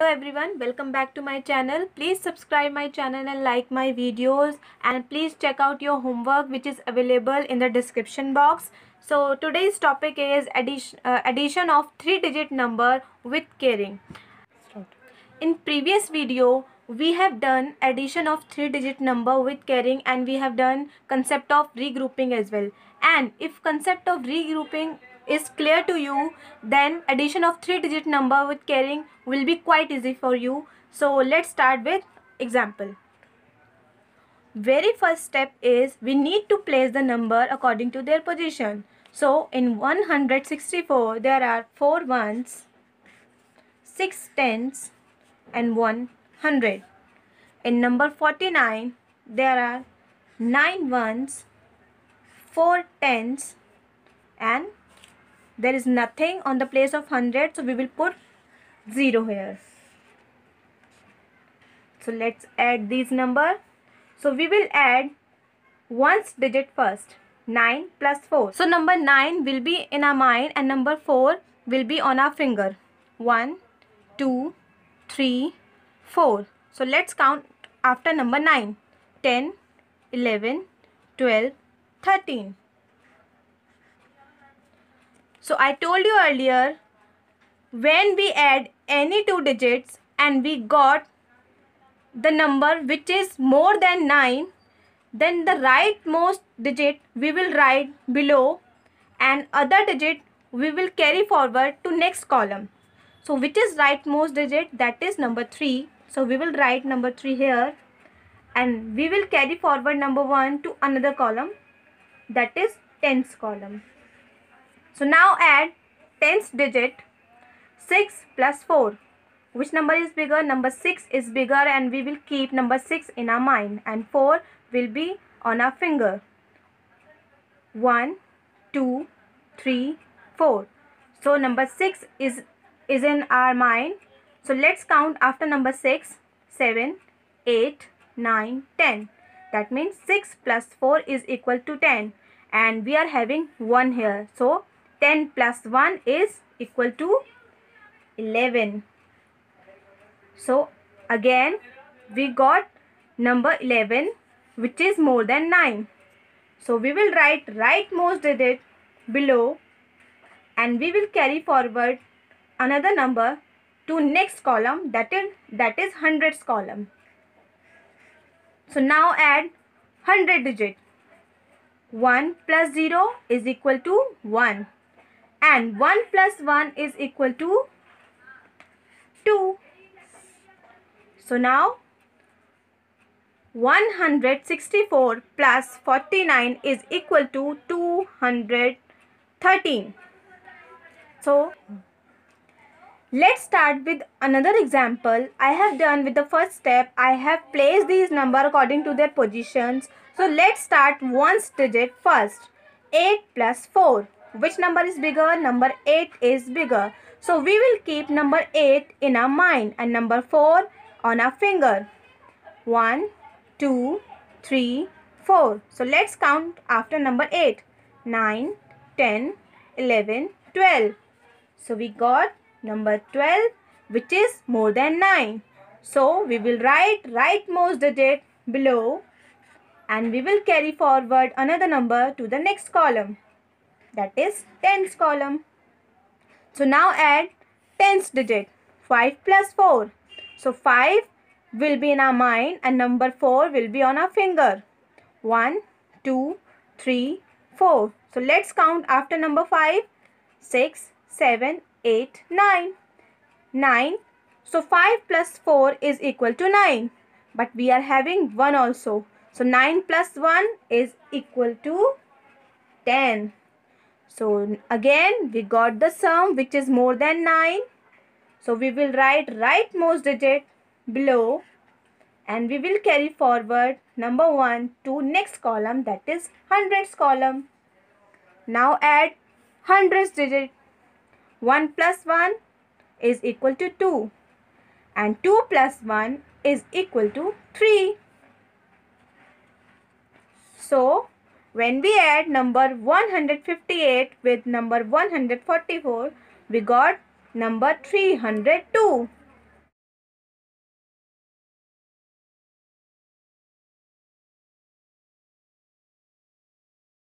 Hello everyone, welcome back to my channel. Please subscribe my channel and like my videos and please check out your homework which is available in the description box. So today's topic is addition, uh, addition of 3 digit number with carrying. In previous video, we have done addition of 3 digit number with carrying and we have done concept of regrouping as well. And if concept of regrouping is clear to you then addition of three digit number with carrying will be quite easy for you. So let's start with example. Very first step is we need to place the number according to their position. So in 164 there are four ones six tens and one hundred. In number 49 there are nine ones four tens and there is nothing on the place of 100 so we will put 0 here. So let's add these number. So we will add ones digit first. 9 plus 4 so number 9 will be in our mind and number 4 will be on our finger. 1 2 3 4 so let's count after number 9 10 11 12 13 so I told you earlier when we add any two digits and we got the number which is more than 9 then the rightmost digit we will write below and other digit we will carry forward to next column. So which is rightmost digit that is number 3. So we will write number 3 here and we will carry forward number 1 to another column that is tens column. So now add tens digit 6 plus 4. Which number is bigger? Number 6 is bigger and we will keep number 6 in our mind and 4 will be on our finger. 1, 2, 3, 4. So number 6 is, is in our mind. So let's count after number 6, 7, 8, 9, 10. That means 6 plus 4 is equal to 10 and we are having 1 here. So 10 plus 1 is equal to 11. So again we got number 11 which is more than 9. So we will write rightmost digit below and we will carry forward another number to next column that is that is hundreds column. So now add 100 digit. 1 plus 0 is equal to 1 and 1 plus 1 is equal to 2. So now 164 plus 49 is equal to 213. So let's start with another example. I have done with the first step. I have placed these number according to their positions. So let's start ones digit first. 8 plus 4 which number is bigger? Number 8 is bigger. So we will keep number 8 in our mind and number 4 on our finger. 1 2 3 4 so let's count after number 8 9 10 11 12 so we got number 12 which is more than 9 so we will write rightmost digit below and we will carry forward another number to the next column that is tens column. So now add tens digit 5 plus 4. So 5 will be in our mind and number 4 will be on our finger. 1, 2, 3, 4. So let's count after number 5. 6, 7, 8, 9. 9. So 5 plus 4 is equal to 9. But we are having 1 also. So 9 plus 1 is equal to 10. So again we got the sum which is more than 9. So we will write rightmost digit below and we will carry forward number 1 to next column that is hundreds column. Now add hundreds digit. 1 plus 1 is equal to 2 and 2 plus 1 is equal to 3. So when we add number 158 with number 144, we got number 302.